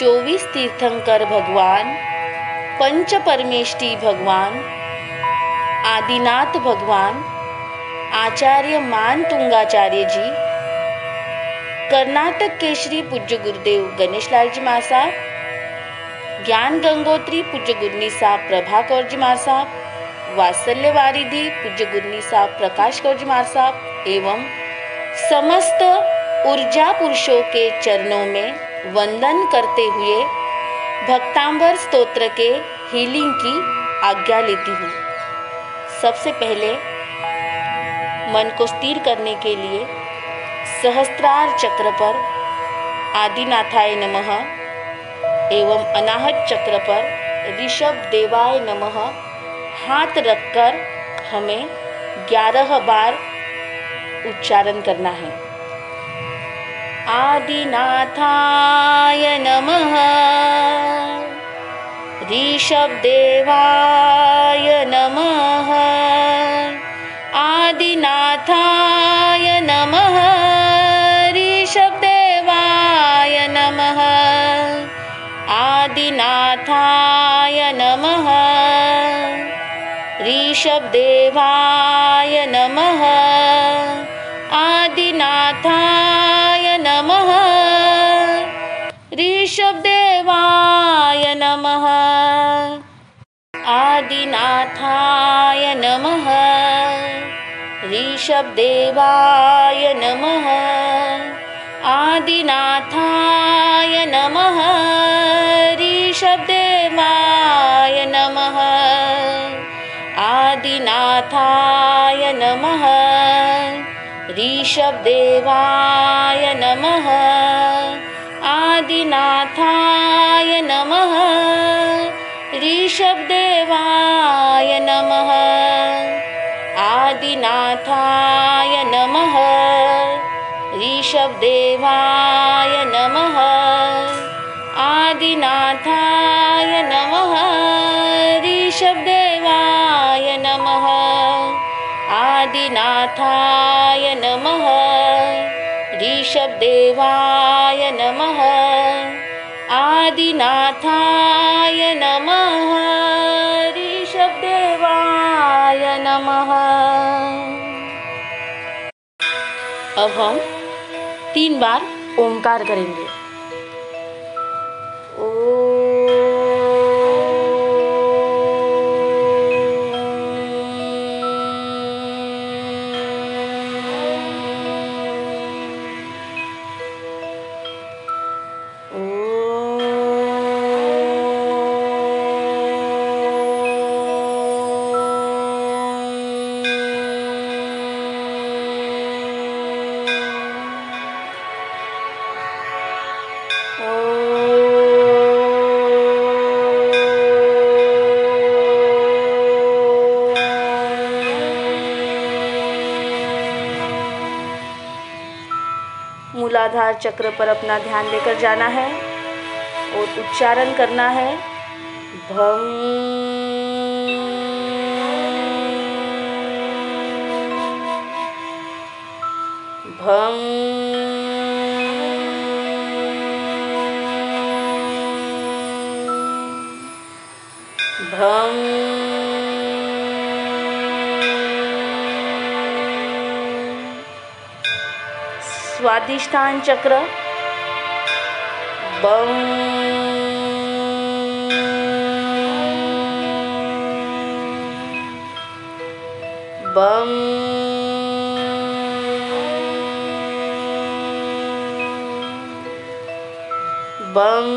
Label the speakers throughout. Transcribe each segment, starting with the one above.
Speaker 1: चौबीस तीर्थंकर भगवान, पंच परमेष्टि भगवान, आदिनाथ भगवान, आचार्य मान तुंगाचार्य जी, कर्नाटक केशरी पूज्य गुरुदेव गणेशलाल जी मार साहब ज्ञान गंगोत्री पूज्य गुरनी साहब प्रभाकौर जी मार साहब वात्सल्य वारिधि पूज्य गुरनी साहब प्रकाश कौर जी मार साहब एवं समस्त ऊर्जा पुरुषों के चरणों में वंदन करते हुए भक्तांबर स्तोत्र के हीलिंग की आज्ञा लेती हूँ। सबसे पहले मन को स्थिर करने के लिए सहस्त्रार चक्र पर आदिनाथाय नमः एवं अनाहत चक्र पर ऋषभ देवाय नमः हाथ रखकर हमें ग्यारह बार उच्चारण करना है। आदिनाथाय नमः। ऋषभदेवाय नमः। आदिनाथाय नमः। ऋषभदेवाय नमः। आदिनाथाय नमः। ऋषभदेवाय आदिनाथाय नमः। ऋषभदेवाय नमः। आदिनाथाय नमः। ऋषभदेवाय नमः। आदिनाथाय नमः। ऋषभदेवाय नमः। आदिनाथाय नमः। ऋषभदेवाय आदिनाथाय नमः। ऋषभदेवाय नमः। आदिनाथाय नमः। ऋषभदेवाय नमः। आदिनाथाय नमः। ऋषभदेवाय नमः। आदिनाथाय अब हम तीन बार ओंकार करेंगे। मूलाधार चक्र पर अपना ध्यान लेकर जाना है और उच्चारण करना है। भम। भम। भम। स्वादिष्ठान चक्र। बम बम बम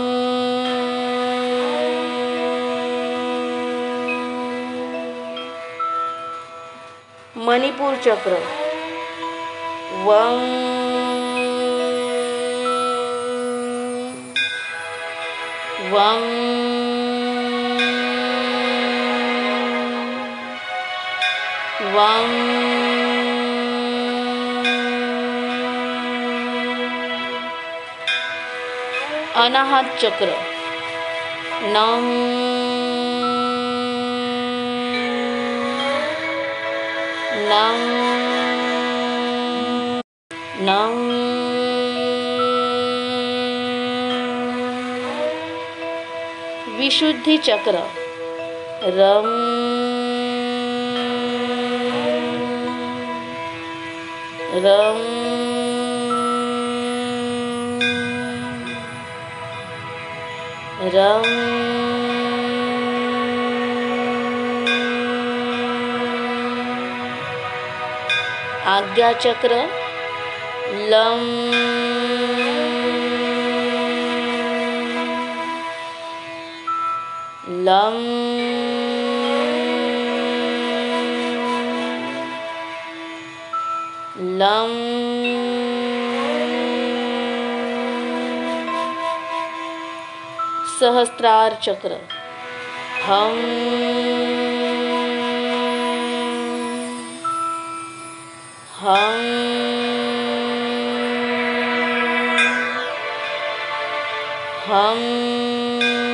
Speaker 1: मणिपुर चक्र। वम वम वम अनाहत चक्र नम नम नम विशुद्धि चक्र। रम। रम। रम। आज्ञा चक्र। लम। लम। लम। सहस्त्रार चक्र। हम। हम। हम।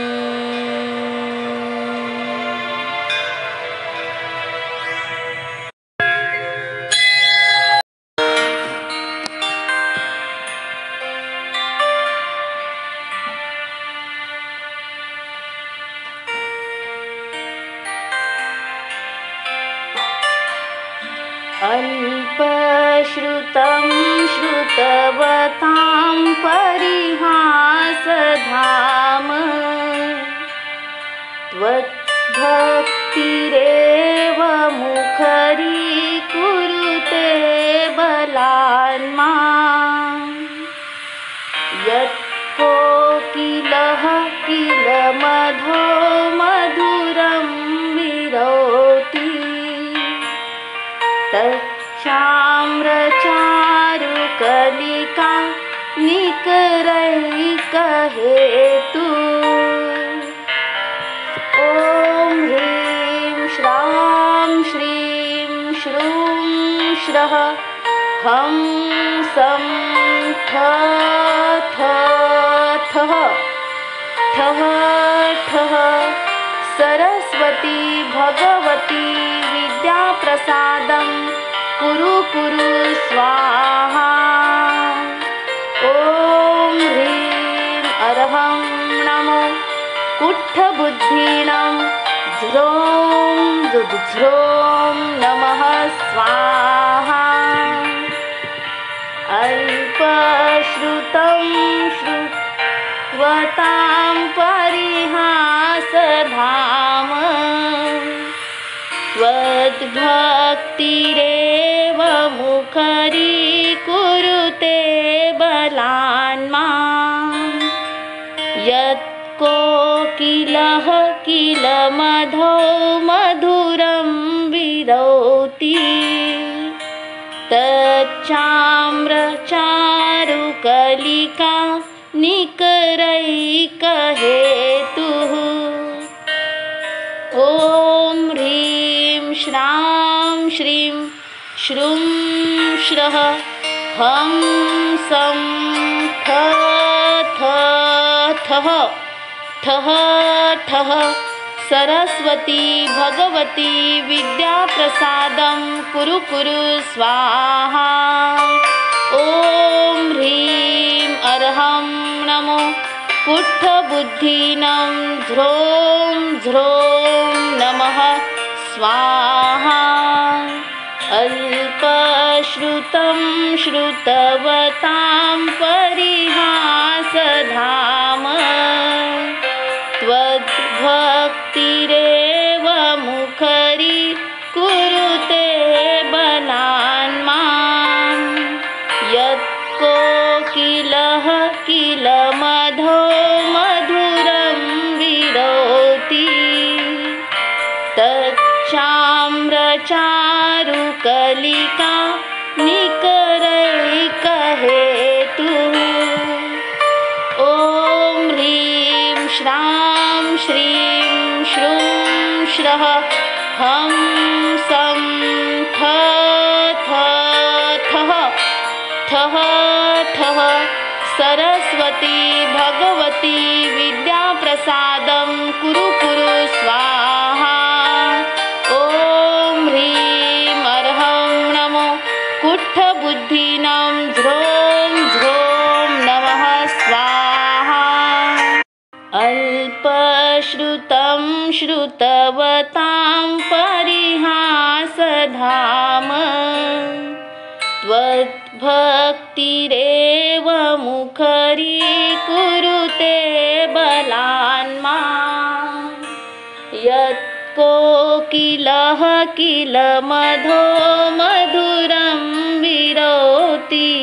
Speaker 1: मुखरी कुरुते बलान्मा यत् कोकिलः किल मधो मधुरं विरोति। तच्छाम्रचारुकलिका निकरैकहे हं ठ सरस्वती भगवती विद्याप्रसादं कुरु कुरु स्वाहा। ॐ ह्रीं अर्हं नमो कुट्ठबुद्धीनं ध्रों दुध्रों नमः स्वाहा अल्पश्रुतं श्रुवतां परिहासधाम। त्वद्भक्तिरेव मुखरी कुरुते बलान्मा यत् कोकिलः किल मधो श्रूं श्रः हं सं ठ ठः ठः सरस्वती भगवती विद्याप्रसादं कुरु कुरु स्वाहा। ॐ ह्रीं अर्हं नमो कुट्ठबुद्धीनं ध्रों ध्रों नमः। स्वाहा अल्पश्रुतं श्रुतवतां परिहासधाम ठः ठः। सरस्वती भगवती विद्याप्रसादं कुरु कुरु, स्वाहा। ॐ ह्रीं अर्हं नमो कुट्ठबुद्धीनं ध्रों ध्रों नमः स्वाहा। अल्प अल्पश्रुतं श्रुतवतां त्वद्भक्तिरेव मुखरीकुरुते बलान्मा यत्कोकिलः किल मधो मधुरं विरोति।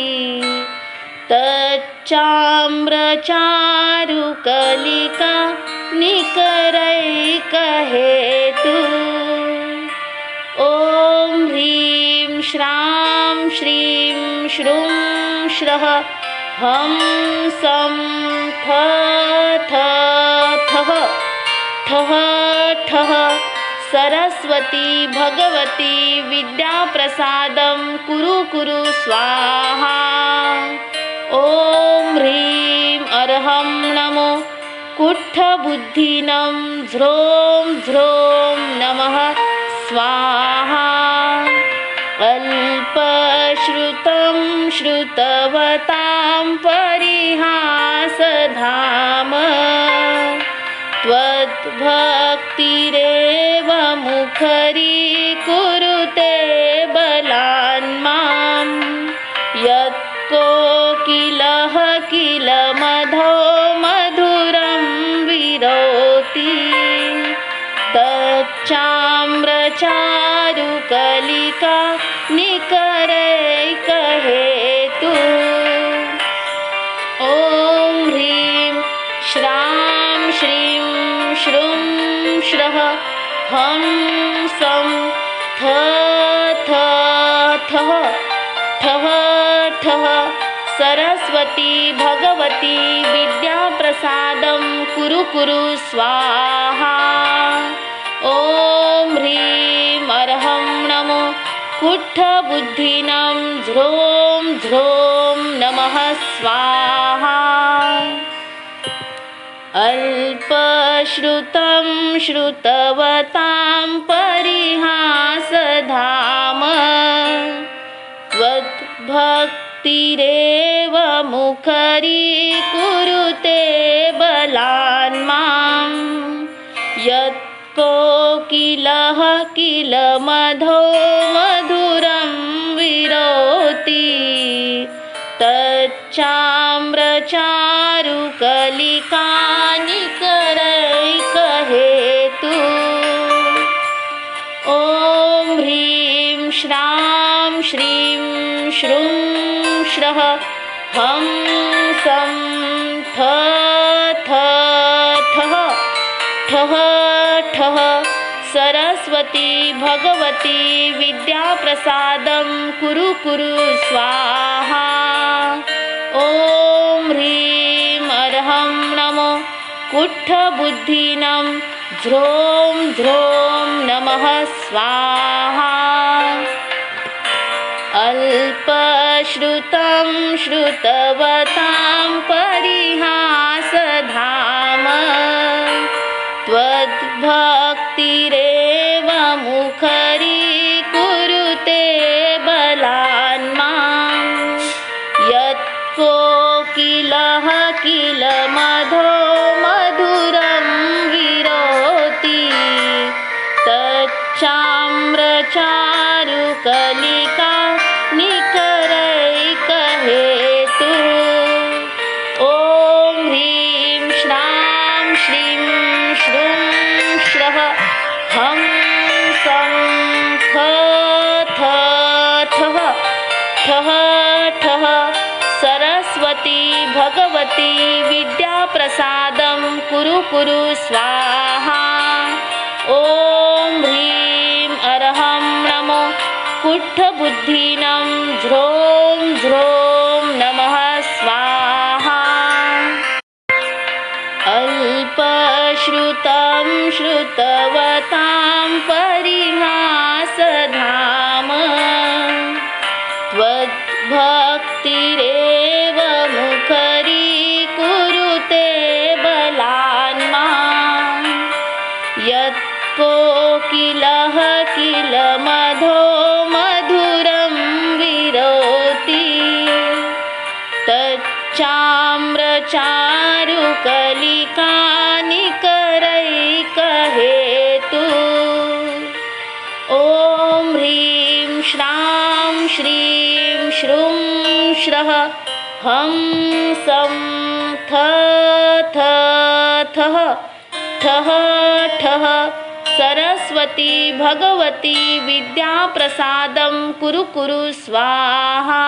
Speaker 1: तच्चाम्रचारुकलिका निकरैकहेतु। ॐ ह्रीं श्रां श्रीं श्रूं श्रः हं सं थः ठः ठः सरस्वती भगवती विद्याप्रसादं कुरु कुरु स्वाहा। ॐ ह्रीं अर्हं नमो। कुट्ठबुद्धिनं ध्रों ध्रों नमः। स्वाहा। अल्पश्रुतं श्रुतवतां परिहासधाम। त्वद्भक्तिरेव मुखरीकुरुते बलान्मां सं थ थः ठः ठः सरस्वती भगवती विद्याप्रसादं कुरु कुरु स्वाहा। ॐ ह्रीं अर्हं नमो कुट्ठबुद्धिनं ध्रों ध्रों नमः स्वाहा। अल्पश्रुतं श्रुतवतां परिहासधाम। त्वद्भक्तिरेव मुखरीकुरुते बलान्मां यत्कोकिलः किल मधो श्रूं श्रः हं सं थः ठः ठः सरस्वती भगवती विद्याप्रसादं कुरु कुरु स्वाहा। ॐ ह्रीं अर्हं नमो कुट्ठबुद्धिनं ध्रों ध्रों नमः स्वाहा अल्पश्रुतं श्रुतवतां ठः ठः। सरस्वती भगवती विद्याप्रसादं कुरु कुरु स्वाहा। ॐ ह्रीं अर्हं नमो कुट्ठबुद्धिनं ध्रों ध्रों नमः स्वाहा। अल्पश्रुतं श्रुतवतां श्रां श्रीं श्रूं हं सं थ थ थः ठः ठः सरस्वती भगवती विद्याप्रसादं कुरु कुरु स्वाहा।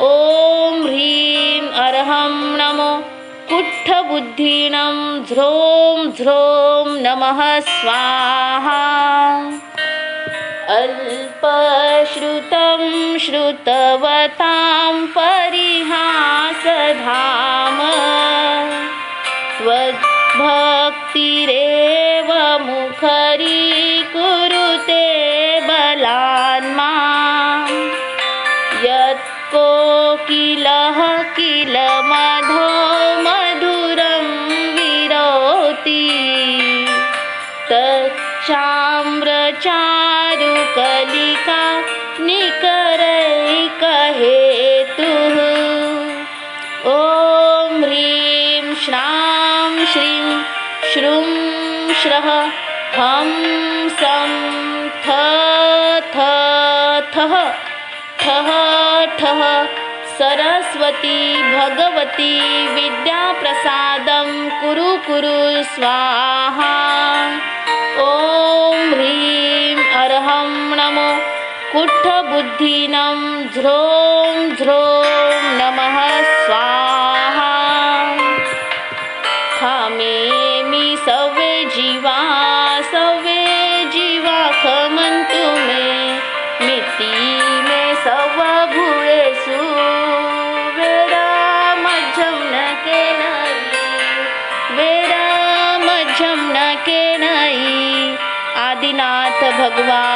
Speaker 1: ॐ ह्रीं अर्हं नमो कुट्ठबुद्धीनं ध्रों ध्रों नमः स्वाहा अल्पश्रुतं श्रुतवतां परिहासधाम। त्वद्भक्तिरेव मुखरीकुरुते हं सं थ थः ठः ठः सरस्वती भगवती विद्याप्रसादं कुरु कुरु स्वाहा। ॐ ह्रीं अर्हं नमो। कुट्ठबुद्धिनं ध्रों ध्रों 对吧